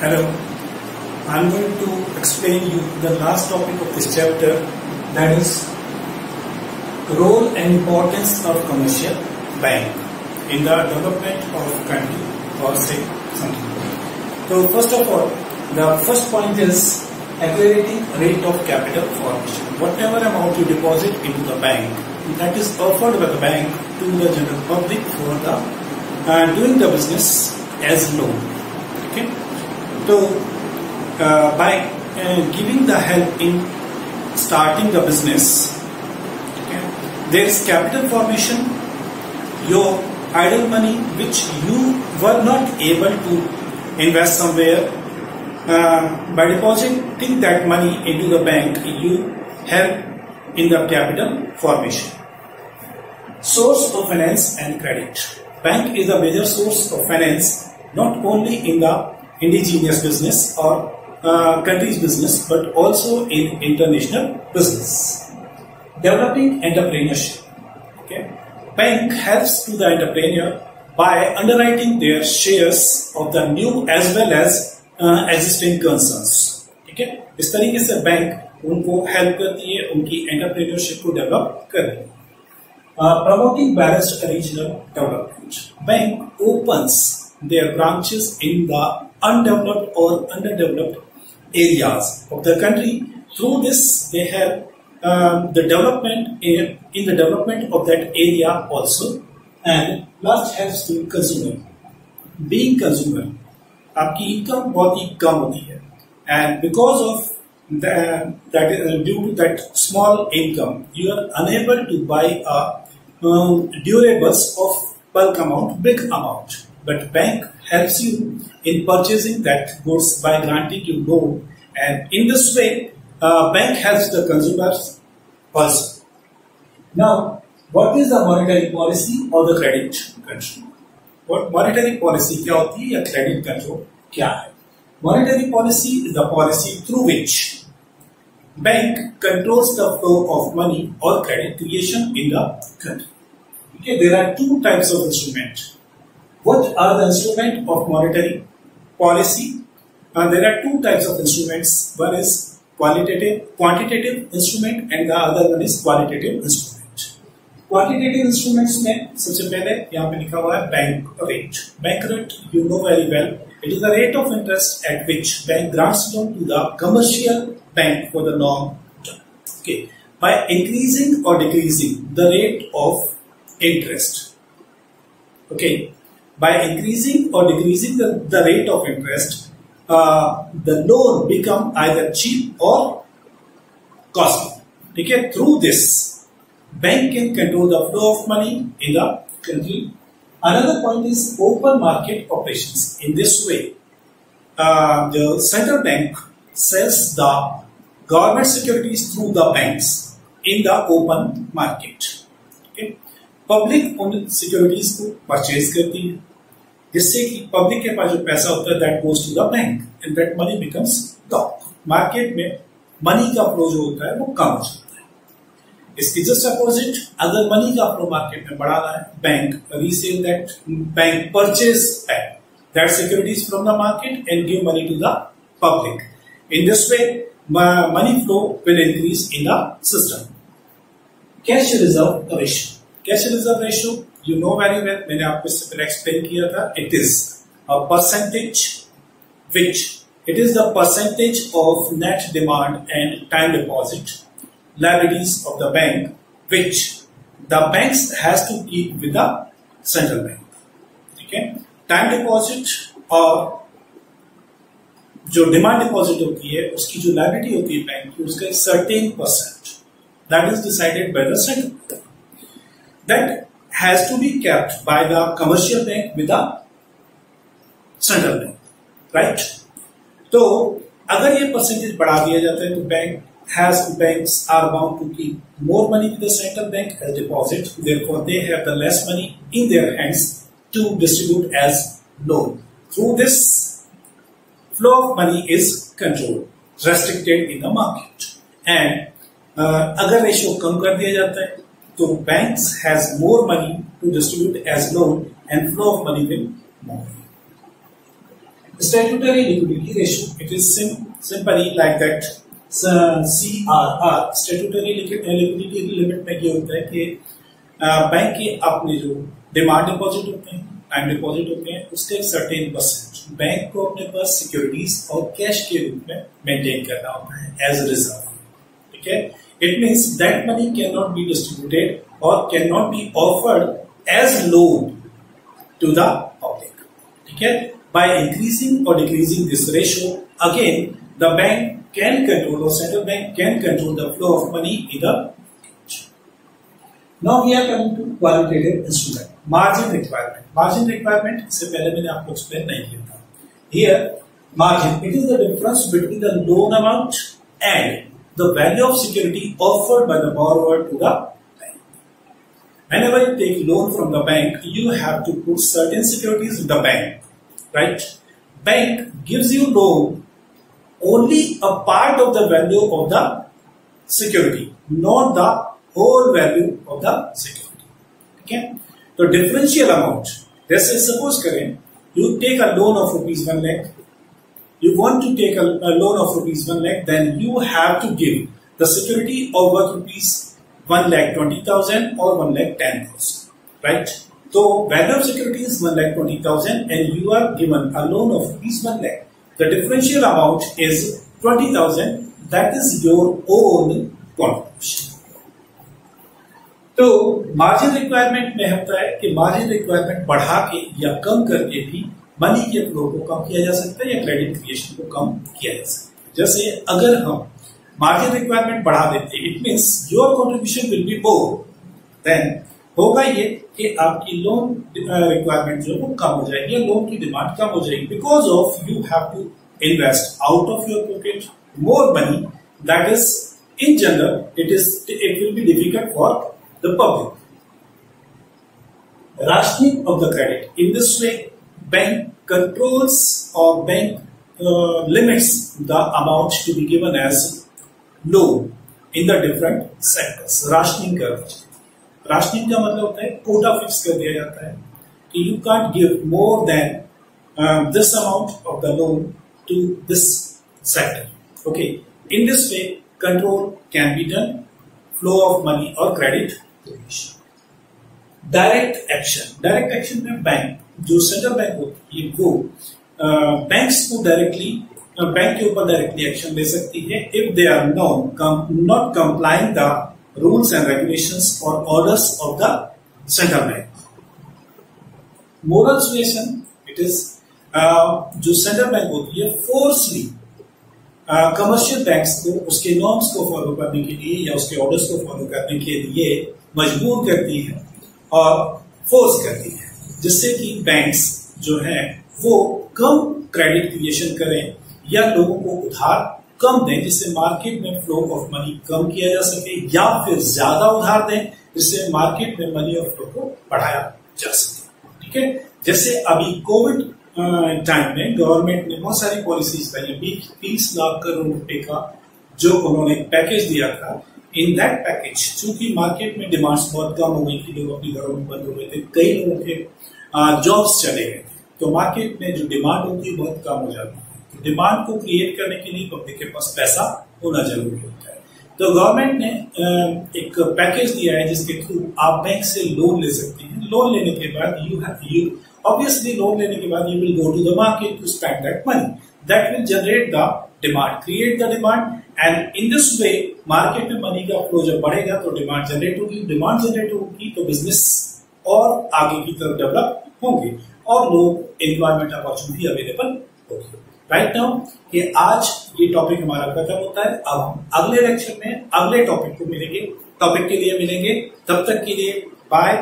Hello. I'm going to explain you the last topic of this chapter that is role and importance of commercial bank in the development of country or say something. So first of all, the first point is accelerating rate of capital formation. Whatever amount you deposit into the bank, that is offered by the bank to the general public for the uh, doing the business as loan. Okay, so uh, by uh, giving the help in starting the business, okay, there is capital formation. Your idle money, which you were not able to invest somewhere, uh, by depositing that money into the bank, you help in the capital formation. Source of finance and credit. Bank is a major source of finance not only in the indigenous business or uh, country's business but also in international business. Developing entrepreneurship. Okay. Bank helps to the entrepreneur by underwriting their shares of the new as well as existing concerns ठीक है इस तरीके से bank उनको help करती है उनकी entrepreneurship को डेवलप करने में promoting balanced regional development. Bank opens their branches in the undeveloped or underdeveloped areas of the country. Through this, they help um, the development in, in the development of that area also. And last helps to consumer. Being consumer, आपकी income बहुत ही कम होती है and because of that uh, due to that small income you are unable to buy a um, durables of bulk amount big amount but bank helps you in purchasing that goods by granting you loan and in this way uh, bank helps the consumers also now what is the monetary policy or the credit control monetary policy क्या होती है या credit control क्या है monetary policy is the policy through which bank controls the flow of money और credit creation in the country okay there are two types of instrument what are the instrument of monetary policy uh, there are two types of instruments one is qualitative quantitative instrument and the other one is qualitative instrument quantitative instruments में सबसे पहले यहाँ पे लिखा हुआ है bank rate bank rate you know very well it is the rate of interest eight which bank grants loan to the commercial bank for the long term okay by increasing or decreasing the rate of interest okay by increasing or decreasing the, the rate of interest uh, the loan become either cheap or costly okay through this Bank can control the flow of money in the country. Another point is open market operations. In this way, uh, the central bank sells the government securities through the banks in the open market. Okay? Public उन securities को purchase करती है जिससे कि public के पास जो पैसा होता है that goes to the bank and that money becomes stock market में मनी का फ्लो जो होता है, वो कम हो जाता है. इसकी जस्ट अपोजिट अगर मनी का फ्लो मार्केट में बढ़ा रहा है. Bank resell that bank purchase that securities from the market and give money to the public in this way money flow will increase in the system cash reserve ratio cash reserve ratio you know very well मैंने आपको इससे पहले explain किया था it is a percentage which it is the percentage of net demand and time deposit, liabilities of the bank, which the banks has to keep with the central bank. ठीक है time deposit और जो demand deposit होती है, उसकी जो liability होती है बैंक की, उसका certain percent that is decided by the central bank that has to be kept by the commercial bank with the central bank right तो अगर ये परसेंटेज बढ़ा दिया जाता है तो bank has banks are bound to keep more money with the central bank as deposit. Therefore, they have the less money in their hands to distribute as loan. Through this, flow of money is controlled, restricted in the market. And uh, अगर ratio कम कर दिया जाता है तो banks has more money to distribute as loan and flow of money will more Statutory liquidity ratio. It is sim simply like that. CRR statutory liquidity limit में ये होता है कि बैंक के अपने जो डिमांड डिपॉजिट होते हैं टाइम डिपॉजिट होते हैं, उसके एक सर्टेन परसेंट बैंक को अपने पास सिक्योरिटीज और कैश के रूप में मेंटेन करना होता है एज रिज़र्व ठीक है money can not be distributed और can not be offered as loan to the public ठीक है by increasing or decreasing this ratio, again, the bank can control or central bank can control the flow of money in the Now we are coming to qualitative instrument. Margin requirement. Margin requirement इससे पहले मैंने आपको explain नहीं किया था. Here, margin, it is the difference between the loan amount and the value of security offered by the borrower to the bank. Whenever you take loan from the bank, you have to put certain securities in the bank right? Bank gives you loan only a part of the value of the security, not the whole value of the security. Okay? The differential amount, let's say suppose करें, you take a loan of rupees 1 lakh, you want to take a, a loan of rupees 1 lakh, then you have to give the security of what rupees 1 lakh 20,000 or 1 lakh 10,000, right? So value of security is 1 lakh 20,000 and you are given a loan of rupees 1 lakh. The differential amount is 20,000 that is your own contribution. तो margin requirement में होता है कि margin requirement बढ़ा के या कम करके भी मनी के फ्लो को कम किया जा सकता है या क्रेडिट क्रिएशन को कम किया जा सकता है। जैसे अगर हम मार्जिन रिक्वायरमेंट बढ़ा देते हैं it means your contribution will be more than होगा ये कि आपकी लोन रिक्वायरमेंट जो है वो कम हो जाएगी या लोन की डिमांड कम हो जाएगी because of you have to invest out of your pocket more money that is in general it is it will be difficult for the public rationing of the credit in this way bank controls or bank uh, limits the amount to be given as loan in the different sectors rationing curve rationing का मतलब होता है Kota fix कर दिया जाता है कि you can't give more than this amount of the loan to this sector okay in this way control can be done flow of money और credit direct action direct action में बैंक जो central bank होती है वो uh, को directly bank के ऊपर directly action ले सकती है if they are not not complying the rules and regulations और orders of the central bank moral suasion, it uh, जो सेंट्रल बैंक होती है फोर्सली कमर्शियल बैंक्स को उसके नॉर्म्स को फॉलो करने के लिए या उसके ऑर्डर्स को फॉलो करने के लिए मजबूर करती है और फोर्स करती है। जिससे कि बैंक्स जो है, वो कम क्रेडिट क्रिएशन करें या लोगों को उधार कम दें, जिससे मार्केट में फ्लो ऑफ़ मनी कम किया जा सके या फिर ज़्यादा उधार दें, जिससे मार्केट में मनी ऑफ़ फ्लो को बढ़ाया जा सके। ठीक है? जैसे अभी कोविड टाइम में गवर्नमेंट ने बहुत सारी पॉलिसीज़ लाई बीस लाख करोड़ रुपए का जो उन्होंने पैकेज दिया था इन दैट पैकेज चूँकि मार्केट में डिमांड्स बहुत कम हो गई थी, लोग अपने घरों में बंद हो गए थे, कई लोगों के जॉब्स चले गए थे तो मार्केट में जो डिमांड होती है, बहुत कम हो जाती है। तो डिमांड को क्रिएट करने के लिए पब्लिक के पास पैसा होना ज़रूरी होता है। तो गवर्नमेंट ने एक पैकेज दिया है, जिसके थ्रू आप बैंक से लोन ले सकते हैं। लोन लेने के बाद you have you obviously loan लेने के बाद you will go to the market to spend that money that will generate the demand create the demand and in this way market में मनी का फ्लो जब बढ़ेगा तो डिमांड जनरेट होगी। Demand generate होगी तो बिज़नेस और आगे की तरफ़ डेवलप होंगे और लोग एनवायरमेंट अपॉर्चुनिटी अवेलेबल होगी। राइट नाउ ये आज ये टॉपिक हमारा खत्म होता है। अब हम अगले लेक्चर में अगले टॉपिक को मिलेंगे। टॉपिक के लिए मिलेंगे। तब तक के लिए बाय